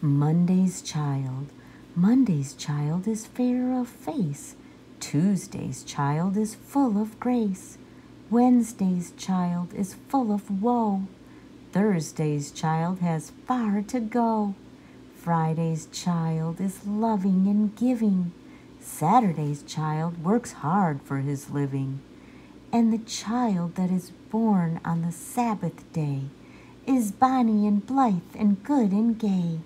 Monday's child, Monday's child is fair of face. Tuesday's child is full of grace. Wednesday's child is full of woe. Thursday's child has far to go. Friday's child is loving and giving. Saturday's child works hard for his living. And the child that is born on the Sabbath day is bonny and blithe and good and gay.